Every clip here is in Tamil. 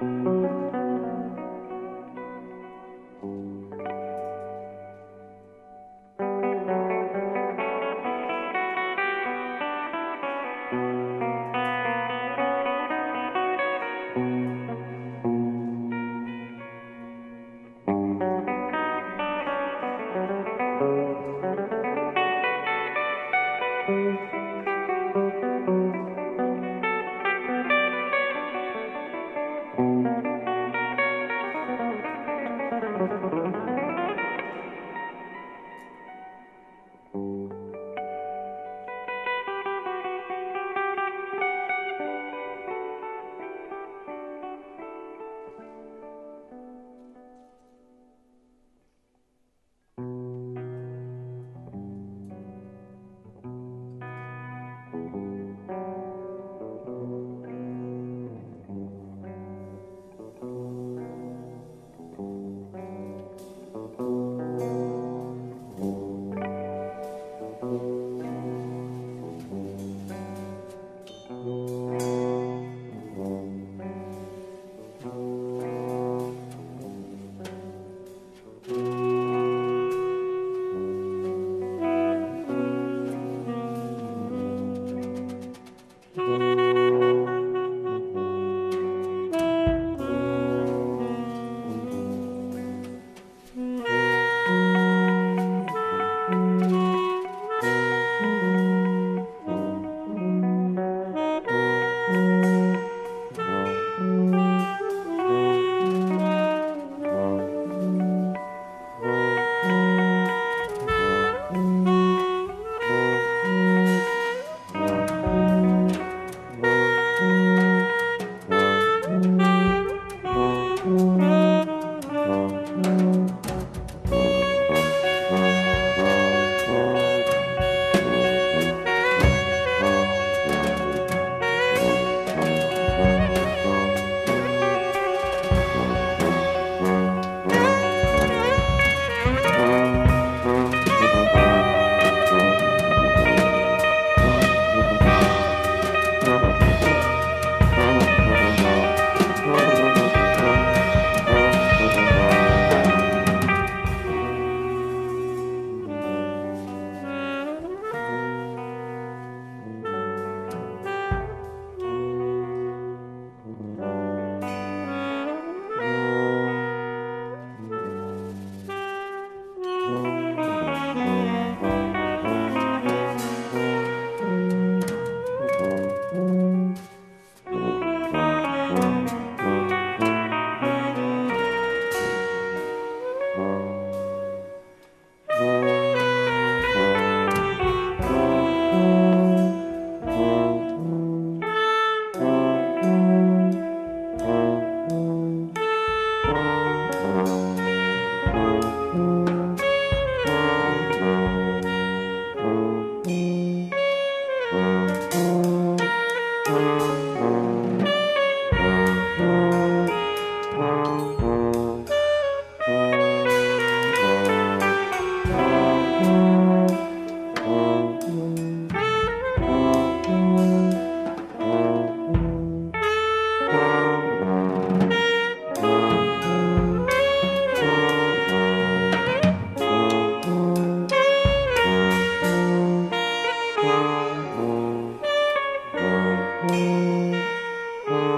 Música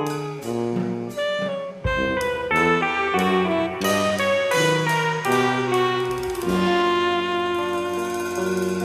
thank you